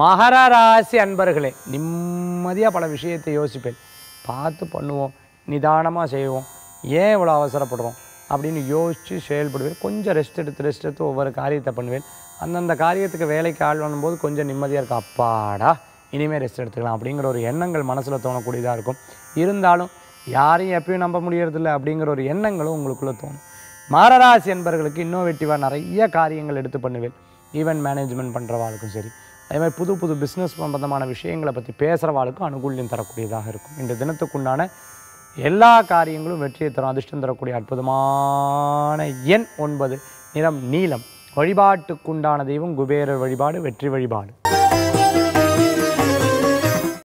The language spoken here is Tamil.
மகர ராசி அன்பர்களே நிம்மதியாக பல விஷயத்தை யோசிப்பேன். பார்த்து பண்ணுவோம் நிதானமாக செய்வோம். ஏன் இவ்வளோ அவசரப்படுறோம்? அப்படின்னு யோசித்து செயல்படுவேன். கொஞ்சம் ரெஸ்ட் எடுத்து ரெஸ்ட் எடுத்து ஒவ்வொரு காரியத்தை பண்ணுவேன். அந்தந்த காரியத்துக்கு வேலைக்கு ஆள் பண்ணும்போது கொஞ்சம் நிம்மதியாக இருக்கும். அப்பாடா இனிமேல் ரெஸ்ட் எடுத்துக்கலாம் அப்படிங்கிற ஒரு எண்ணங்கள் மனசில் தோணக்கூடியதாக இருக்கும். இருந்தாலும் யாரையும் எப்பயும் நம்ப முடியறதில்ல அப்படிங்கிற ஒரு எண்ணங்களும் உங்களுக்குள்ளே தோணும். மாரராசி என்பர்களுக்கு இன்னோவேட்டிவாக நிறைய காரியங்கள் எடுத்து பண்ணுவேன். ஈவெண்ட் மேனேஜ்மெண்ட் பண்ணுறவாளுக்கும் சரி அதே மாதிரி புது புது பிஸ்னஸ் சம்பந்தமான விஷயங்களை பற்றி பேசுகிறவாளுக்கும் அனுகூல்யம் தரக்கூடியதாக இருக்கும். இந்த தினத்துக்குண்டான எல்லா காரியங்களும் வெற்றியை தரும் அதிர்ஷ்டம் தரக்கூடிய அற்புதமான எண் ஒன்பது நிறம் நீலம். வழிபாட்டுக்குண்டான தெய்வம் குபேரர் வழிபாடு வெற்றி வழிபாடு.